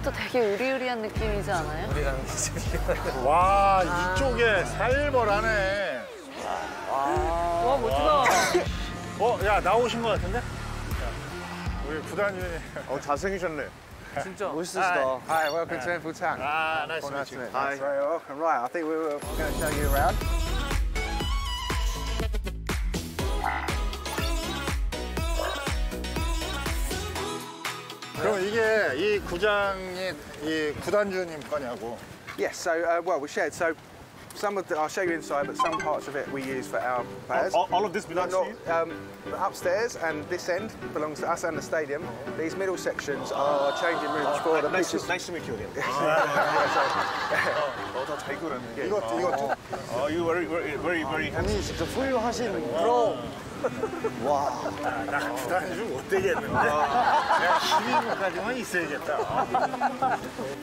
이제부터 되게 의리의리한 느낌이지 않아요? 우리랑 기집이 와 이쪽에 살벌하네. 와 멋지다. 어, 야 나오신 것 같은데? 야, 우리 구단주님. 어 잘생기셨네. 진짜. 멋있으시다. Hi, welcome to Enfield Town. 아, Oh, nice to meet you. welcome. Right, I think we were going to show you around. 그럼 이게 이 구장이 이 구단주님 거냐고. Yes, so, uh, well, we shared. So, some of the, I'll show you inside, but some parts of it we use for our players. All, all of this Not, belongs to not, you? um, upstairs and this end belongs to us and the stadium. These middle sections are changing rooms for the Nice to, pitches. nice to meet you again. 너다잘 그렸네. 이것도 이것도. Oh, you very, very, very, very handsome. 아니 진짜 훌륭하신 그럼 와나 구단주 못 되겠는데. 내가 12분까지만 있어야겠다.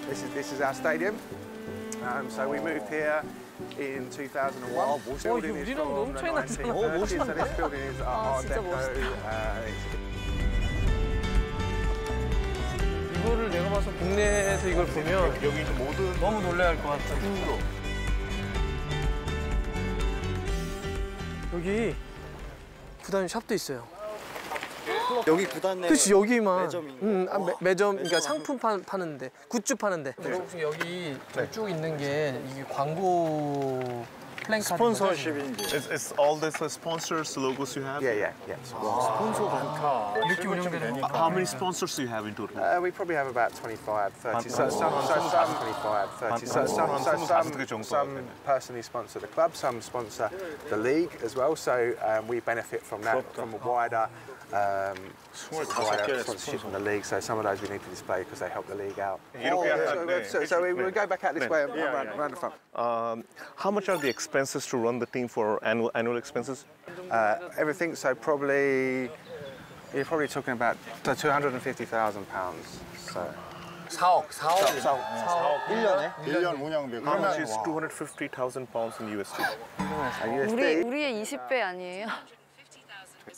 This is this is our stadium. Um, so we moved here in 2001. Wow, The 멋있다. building 어, is 우리랑 너무 차이 나잖아. 1930s. 어, 멋있다. So this building is 아, Art 진짜. 멋있다. Uh, 이거를 내가 봐서 국내에서 이걸 보면 여기 있는 모든 너무 놀래할 것 같아. 여기 구단 샵도 있어요. 여기 구단내 그렇지 여기만. 매점이 응, 아, 매, 매점 그러니까 상품 파, 파는데 굿즈 파는데. 여러분 여기 쭉 있는 게 이게 광고 플랜카드. 스폰서십인지. It's, it's all this uh, sponsors, logos you have? yeah, yeah, yeah. 스폰서 많다. 이렇게 운영되는 거. How many sponsors do you have in total? Uh, we probably have about 25, 30. So 한- some, 한- so 한- some 한- 25, 30. 한- So 한- some, 한 so 25개 some, 정도 some 되네. personally sponsor the club, some sponsor the league as well. So um, we benefit from that, from a wider, um, wider sponsorship from the league. So some of those we need to display because they help the league out. 이렇게 So, 약간, so, so we, we go back out this 네. way and around, around the front. Um, how much are the expenses to run the team for annual annual expenses? Uh, everything, so probably, you're probably talking about so 250,000 pounds. So. 4억, 4억, 4억, 4억. 1년에 1년 운영비. How much 그러면 is 250,000 pounds in USD? 우리 우리의 20배 아니에요?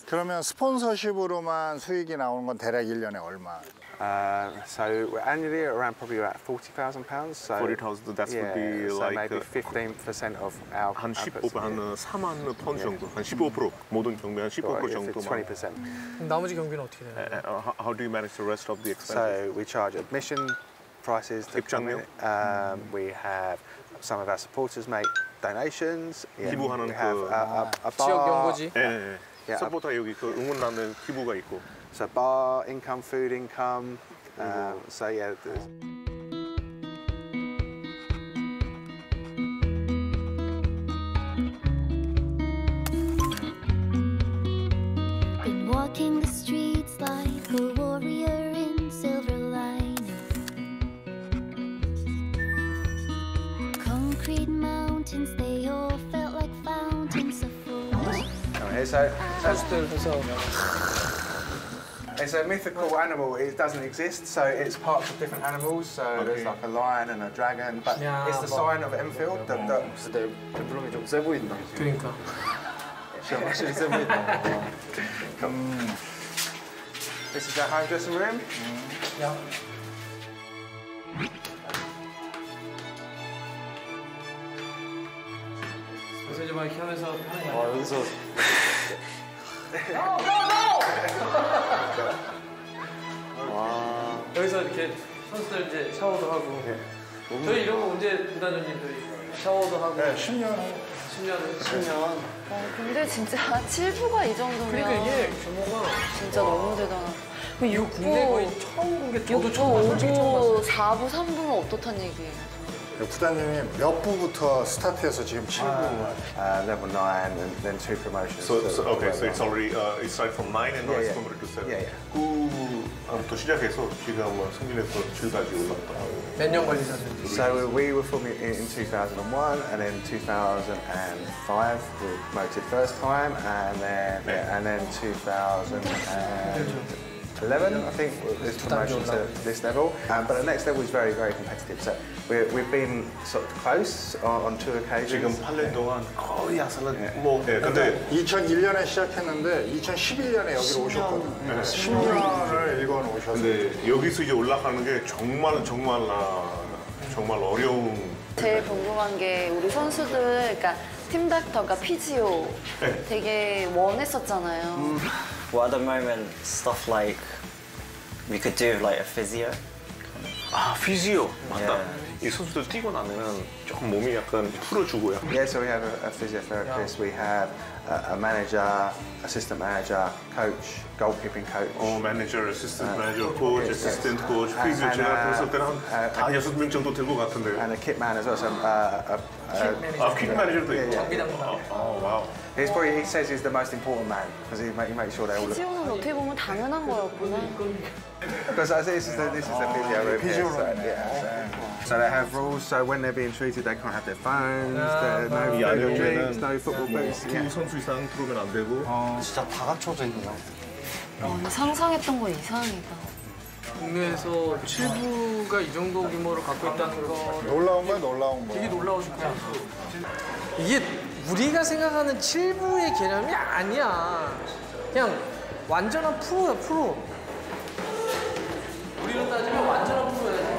그러면 스폰서십으로만 수익이 나오는 건 대략 1년에 얼마? Uh, so we're annually around probably about 40,000 pounds. So 40,000, that yeah, would be so like maybe uh, 15% of our 한 our 15, business, 한 yeah. 4만 톤 정도, 한 15% 모든 경매 한 15% Well, if it's 정도만. 20%. 그럼 나머지 경비는 어떻게 돼요? Uh, how, how do you manage the rest of the expenses? So we charge admission prices to come in. 입장료? Um, we have some of our supporters make donations. Yeah, 기부하는 we have 그- a, a, a 지역 bar, 연고지. 예, 예, 예. 예, 서포터 여기 그 응원하는 기부가 있고. So bar income, food income. Um, so yeah. Been walking the streets like a warrior in silver lining. Concrete mountains, they all felt like fountains of force. So. It's a mythical animal. It doesn't exist, so it's parts of different animals. So there's like a lion and a dragon, but Yeah, it's the but- sign of Enfield. The, the, 근데 그 좀세 보인다 그러니까 확실히 세 보인다 this is our home dressing room. 그래서 이제 막 이렇게 하면서 하는 와 여기서 와. 여기서 이렇게 선수들 이제 샤워도 하고. 저희 이런 거 언제 구단장님들이 샤워도 하고. 네, 10년. 10년. 10년. 어, 근데 진짜 7부가 이 정도면 그러니까 이게 규모가 진짜 너무 대단하다. 그 이거 국내 6부, 거의 처음 본게 저도 6부, 처음 봤어요. 솔직히 처음 봤어요. 5부, 4부, 3부는 어떻단 얘기예요? 구단주님 몇 부부터 스타트해서 지금 7부 Uh, level nine, and then two promotions. So, to- so to okay, so level it's one. already uh, it started from nine and now Yeah, it's yeah. converted to seven. Yeah, yeah. 구부터 시작해서 지금 뭐 승진해서 7까지 올랐다. 몇 년 걸리셨는지 So we were formed in, in 2001, and then 2005 we were promoted first time, and then Yeah. and then 2010 11, I think, is promotion to this level. Um, but the next level is very, very competitive. So we're, we've been sort of close on, on two occasions. 지금 8년 동안 거의 아슬란 뭐 네, 근데 2001년에 시작했는데 2011년에 여기로 오셨거든요. 10년을 일궈 오셨어요. 근데 여기서 이제 올라가는 게 정말 정말 아, 정말 어려운 제일 궁금한 게 우리 선수들, 그러니까 팀 닥터가 피지오 네. 되게 원했었잖아요. Well, at the moment, stuff like we could do like a physio. 아 피지오 맞다 예. 이 선수들 뛰고 나면 조금 몸이 약간 풀어주고요 Yeah, so we have a, a physiotherapist, we have a, a manager, assistant manager, coach, goalkeeping coach. 어 매니저, 어시스턴트 매니저, 코치, 어시스턴트 코치, 아, 피지오 아, 제가 아, 들었을 때는 아, 한 여섯 명 정도 될 것 같은데 And a kit man as well. So, uh, uh, uh, 아 퀵 매니저도 예, 있고 예. 어 와우 he's probably, he says he's the most important man because he, make, he makes sure they all look. 피지오는 어떻게 보면 당연한 거였구나. Because I say this is the, this is the physio room here. So, yeah, so, so they have rules. So when they're being treated, they can't have their phones. there- no 이 food, drinks, no football boots. 두 Yeah. 선수 이상 들어오면 안 되고 진짜 다 갖춰져 있네요. 와, 근데 상상했던 거 이상이다. 국내에서 7부가 이 정도 규모를 갖고 있다는 거 놀라운 거야, 놀라운 거야. 되게 놀라우실 거예요. 이게 우리가 생각하는 7부의 개념이 아니야. 그냥 완전한 프로야, 프로. 우리로 따지면 완전한 프로야.